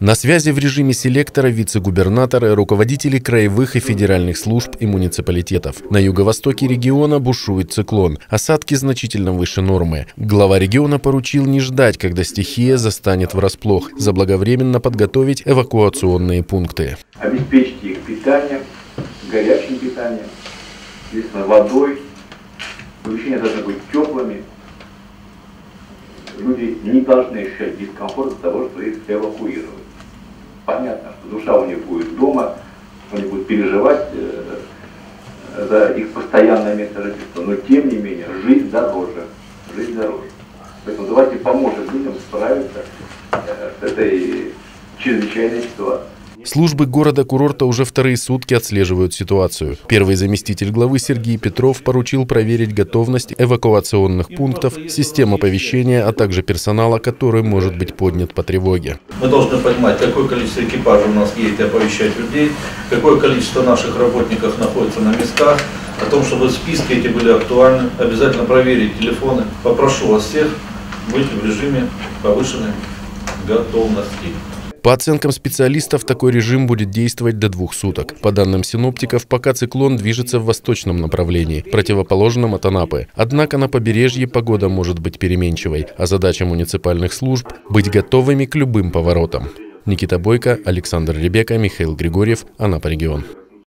На связи в режиме селектора вице-губернаторы, руководители краевых и федеральных служб и муниципалитетов. На юго-востоке региона бушует циклон. Осадки значительно выше нормы. Глава региона поручил не ждать, когда стихия застанет врасплох, заблаговременно подготовить эвакуационные пункты. Обеспечьте их питанием, горячим питанием, естественно, водой. Помещения должны быть теплыми. Люди не должны ощущать дискомфорт от того, что их эвакуируют понятно, что душа у них будет дома, они будут переживать э, за их постоянное место жительства, но тем не менее жизнь дороже, жизнь дороже. Поэтому давайте поможем людям справиться э, с этой чрезвычайной ситуацией. Службы города-курорта уже вторые сутки отслеживают ситуацию. Первый заместитель главы Сергей Петров поручил проверить готовность эвакуационных пунктов, систем оповещения, а также персонала, который может быть поднят по тревоге. Мы должны понимать, какое количество экипажей у нас есть и оповещать людей, какое количество наших работников находится на местах, о том, чтобы списки эти были актуальны, обязательно проверить телефоны. Попрошу вас всех быть в режиме повышенной готовности. По оценкам специалистов, такой режим будет действовать до двух суток. По данным синоптиков, пока циклон движется в восточном направлении, противоположном от Анапы. Однако на побережье погода может быть переменчивой, а задача муниципальных служб – быть готовыми к любым поворотам. Никита Бойко, Александр Ребека, Михаил Григорьев, Анапа регион.